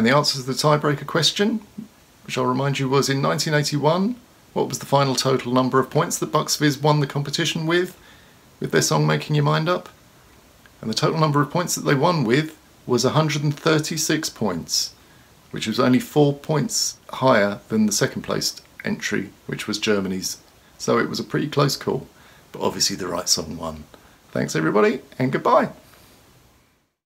And the answer to the tiebreaker question, which I'll remind you was in 1981, what was the final total number of points that Bucks Fizz won the competition with, with their song Making Your Mind Up? And the total number of points that they won with was 136 points, which was only four points higher than the second placed entry, which was Germany's. So it was a pretty close call, but obviously the right song won. Thanks everybody, and goodbye.